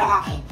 die.